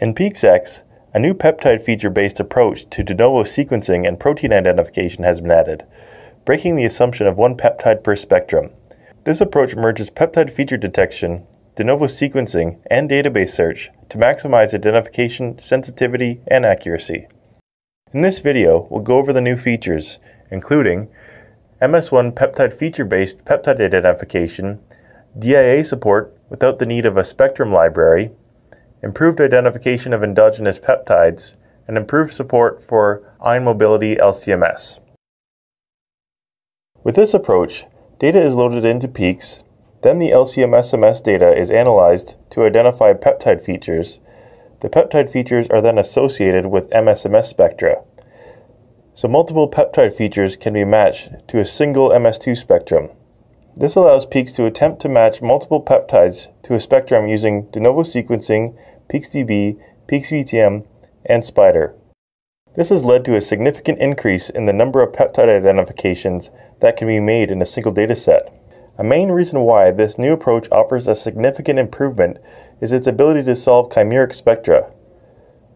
In PeaksX, a new peptide feature-based approach to de novo sequencing and protein identification has been added, breaking the assumption of one peptide per spectrum. This approach merges peptide feature detection, de novo sequencing, and database search to maximize identification, sensitivity, and accuracy. In this video, we'll go over the new features, including MS1 peptide feature-based peptide identification, DIA support without the need of a spectrum library, improved identification of endogenous peptides, and improved support for ion mobility LCMS. With this approach, data is loaded into Peaks, then the LCMS-MS data is analyzed to identify peptide features. The peptide features are then associated with MSMS spectra. So multiple peptide features can be matched to a single MS2 spectrum. This allows Peaks to attempt to match multiple peptides to a spectrum using de novo sequencing, PeaksDB, PeaksPTM, and SPIDER. This has led to a significant increase in the number of peptide identifications that can be made in a single dataset. A main reason why this new approach offers a significant improvement is its ability to solve chimeric spectra.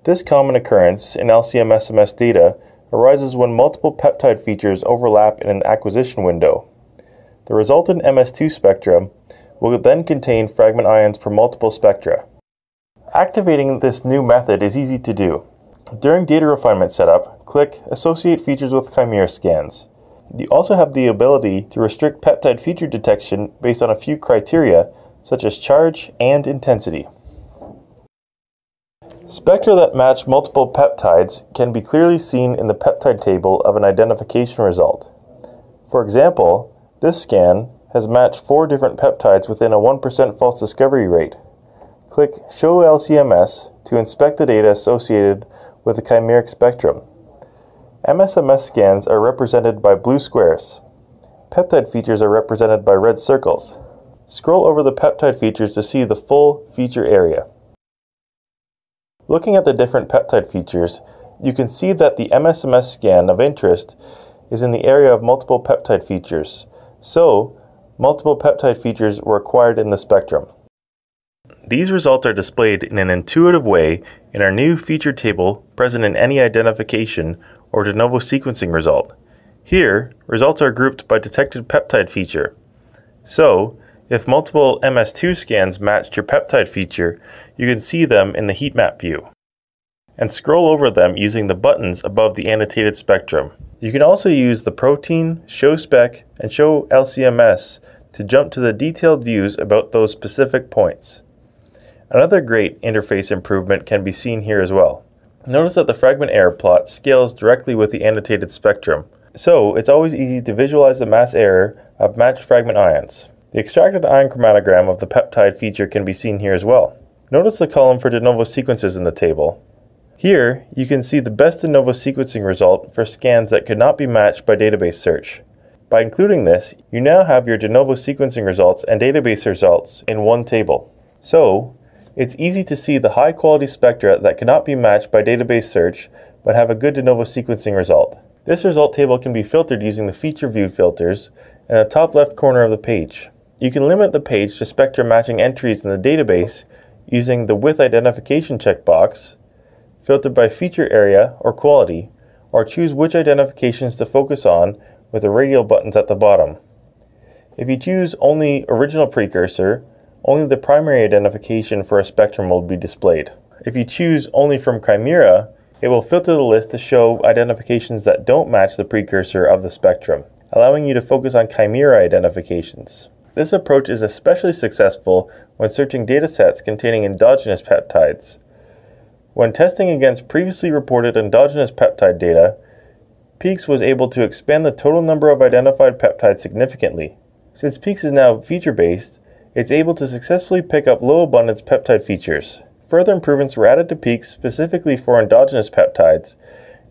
This common occurrence in LCMS-MS data arises when multiple peptide features overlap in an acquisition window. The resultant MS2 spectrum will then contain fragment ions for multiple spectra. Activating this new method is easy to do. During data refinement setup, click Associate Features with Chimera Scans. You also have the ability to restrict peptide feature detection based on a few criteria, such as charge and intensity. Spectra that match multiple peptides can be clearly seen in the peptide table of an identification result. For example, this scan has matched four different peptides within a 1% false discovery rate. Click Show LCMS to inspect the data associated with the chimeric spectrum. MSMS scans are represented by blue squares. Peptide features are represented by red circles. Scroll over the peptide features to see the full feature area. Looking at the different peptide features, you can see that the MSMS scan of interest is in the area of multiple peptide features, so, multiple peptide features were acquired in the spectrum. These results are displayed in an intuitive way in our new feature table present in any identification or de novo sequencing result. Here, results are grouped by detected peptide feature. So, if multiple MS2 scans matched your peptide feature, you can see them in the heat map view. And scroll over them using the buttons above the annotated spectrum. You can also use the protein, show spec, and show LCMS to jump to the detailed views about those specific points. Another great interface improvement can be seen here as well. Notice that the fragment error plot scales directly with the annotated spectrum, so it's always easy to visualize the mass error of matched fragment ions. The extracted ion chromatogram of the peptide feature can be seen here as well. Notice the column for de novo sequences in the table. Here, you can see the best de novo sequencing result for scans that could not be matched by database search. By including this, you now have your de novo sequencing results and database results in one table. So, it's easy to see the high quality spectra that cannot be matched by database search but have a good de novo sequencing result. This result table can be filtered using the feature view filters in the top left corner of the page. You can limit the page to spectra matching entries in the database using the with identification checkbox filter by feature area or quality, or choose which identifications to focus on with the radial buttons at the bottom. If you choose only original precursor, only the primary identification for a spectrum will be displayed. If you choose only from Chimera, it will filter the list to show identifications that don't match the precursor of the spectrum, allowing you to focus on Chimera identifications. This approach is especially successful when searching datasets containing endogenous peptides, when testing against previously reported endogenous peptide data, Peaks was able to expand the total number of identified peptides significantly. Since Peaks is now feature based, it's able to successfully pick up low abundance peptide features. Further improvements were added to Peaks specifically for endogenous peptides,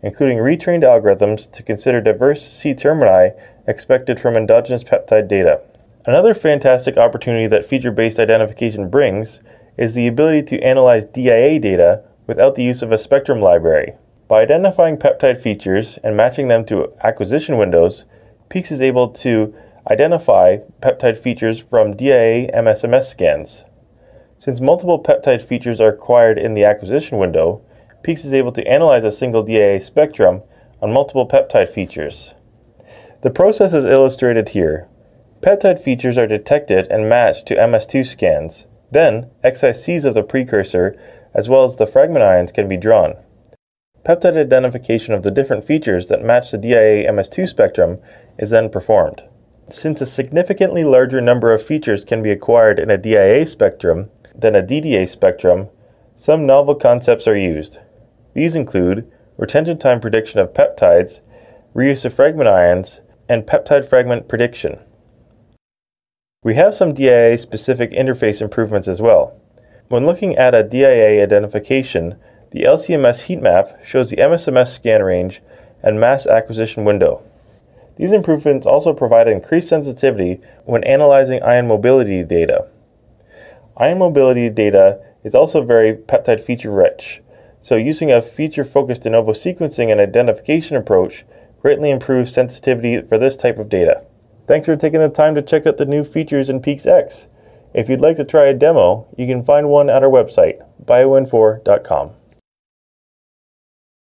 including retrained algorithms to consider diverse C termini expected from endogenous peptide data. Another fantastic opportunity that feature based identification brings is the ability to analyze DIA data without the use of a spectrum library. By identifying peptide features and matching them to acquisition windows, Peaks is able to identify peptide features from DIA MSMS scans. Since multiple peptide features are acquired in the acquisition window, PEAKS is able to analyze a single DIA spectrum on multiple peptide features. The process is illustrated here. Peptide features are detected and matched to MS2 scans. Then, XICs of the precursor, as well as the fragment ions, can be drawn. Peptide identification of the different features that match the DIA MS2 spectrum is then performed. Since a significantly larger number of features can be acquired in a DIA spectrum than a DDA spectrum, some novel concepts are used. These include retention time prediction of peptides, reuse of fragment ions, and peptide fragment prediction. We have some DIA specific interface improvements as well. When looking at a DIA identification, the LCMS heat map shows the MSMS scan range and mass acquisition window. These improvements also provide increased sensitivity when analyzing ion mobility data. Ion mobility data is also very peptide feature rich, so using a feature focused de novo sequencing and identification approach greatly improves sensitivity for this type of data. Thanks for taking the time to check out the new features in PEAKS X. If you'd like to try a demo, you can find one at our website, bioinfor.com.